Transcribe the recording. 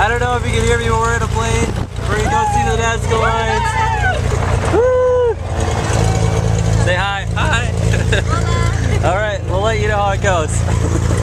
I don't know if you can hear me, but we're in a plane. We're gonna go see the Nazca lines. Say hi. Hi. All right, we'll let you know how it goes.